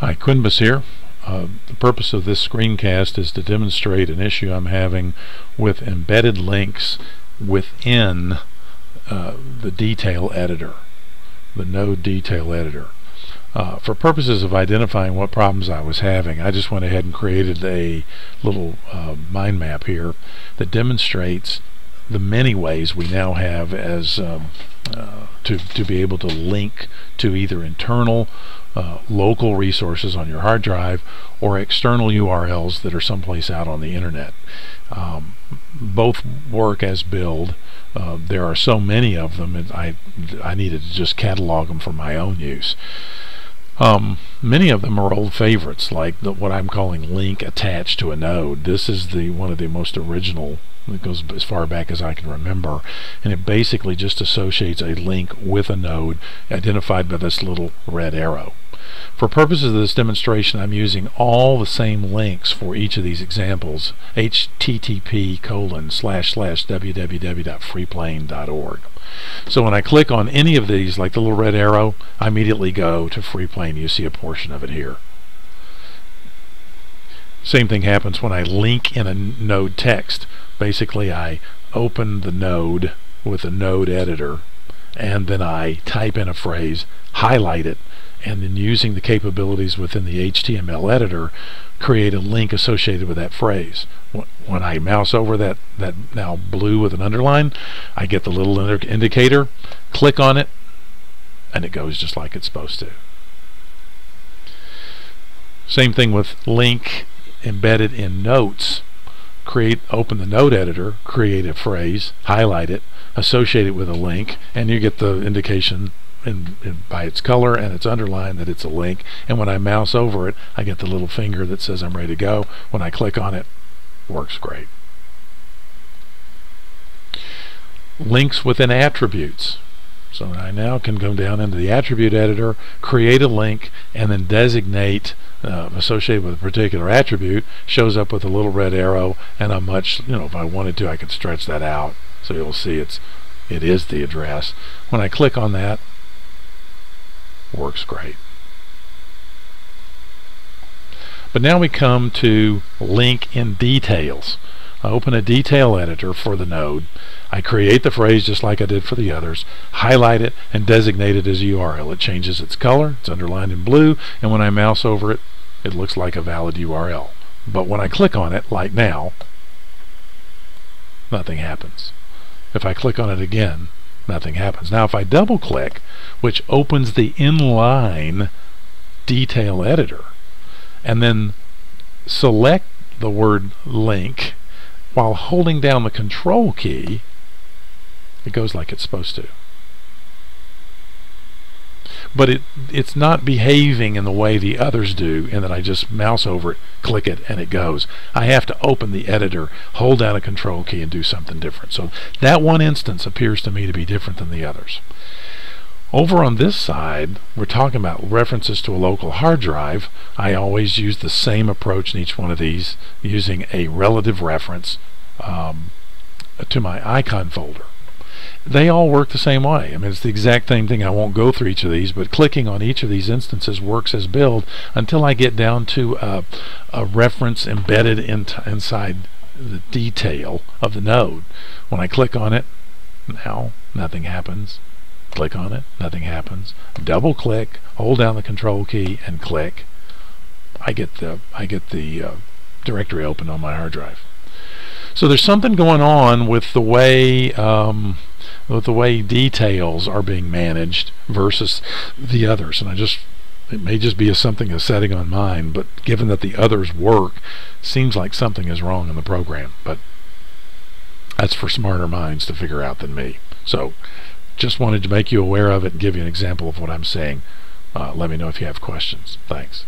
Hi, Quinbus here. Uh, the purpose of this screencast is to demonstrate an issue I'm having with embedded links within uh, the detail editor, the node detail editor. Uh, for purposes of identifying what problems I was having, I just went ahead and created a little uh, mind map here that demonstrates the many ways we now have as um, uh, to, to be able to link to either internal uh, local resources on your hard drive or external URLs that are someplace out on the internet. Um, both work as build. Uh, there are so many of them, and I, I needed to just catalog them for my own use. Um, many of them are old favorites, like the, what I'm calling link attached to a node. This is the one of the most original it goes as far back as I can remember and it basically just associates a link with a node identified by this little red arrow. For purposes of this demonstration I'm using all the same links for each of these examples http colon slash slash www.freeplane.org so when I click on any of these like the little red arrow I immediately go to Freeplane. You see a portion of it here. Same thing happens when I link in a node text. Basically, I open the node with a node editor and then I type in a phrase, highlight it, and then using the capabilities within the HTML editor, create a link associated with that phrase. When I mouse over that, that now blue with an underline, I get the little indicator, click on it, and it goes just like it's supposed to. Same thing with link embedded in notes create open the node editor create a phrase highlight it associate it with a link and you get the indication in, in, by its color and its underline that it's a link. And when I mouse over it I get the little finger that says I'm ready to go. When I click on it works great. Links within attributes so I now can go down into the attribute editor, create a link, and then designate uh, associated with a particular attribute, shows up with a little red arrow, and a much, you know, if I wanted to, I could stretch that out. So you'll see it's, it is the address. When I click on that, works great. But now we come to link in details. I open a detail editor for the node. I create the phrase just like I did for the others, highlight it, and designate it as a URL. It changes its color, it's underlined in blue, and when I mouse over it, it looks like a valid URL. But when I click on it, like now, nothing happens. If I click on it again, nothing happens. Now if I double click, which opens the inline detail editor, and then select the word link while holding down the control key, it goes like it's supposed to. But it it's not behaving in the way the others do in that I just mouse over it, click it, and it goes. I have to open the editor, hold down a control key, and do something different. So that one instance appears to me to be different than the others. Over on this side, we're talking about references to a local hard drive. I always use the same approach in each one of these, using a relative reference um, to my icon folder. They all work the same way. I mean, it's the exact same thing. I won't go through each of these, but clicking on each of these instances works as build until I get down to a, a reference embedded in inside the detail of the node. When I click on it, now nothing happens click on it, nothing happens. Double click, hold down the control key, and click. I get the I get the uh, directory open on my hard drive. So there's something going on with the way um, with the way details are being managed versus the others, and I just it may just be a something a setting on mine, but given that the others work, seems like something is wrong in the program. But that's for smarter minds to figure out than me. So just wanted to make you aware of it and give you an example of what I'm saying. Uh, let me know if you have questions. Thanks.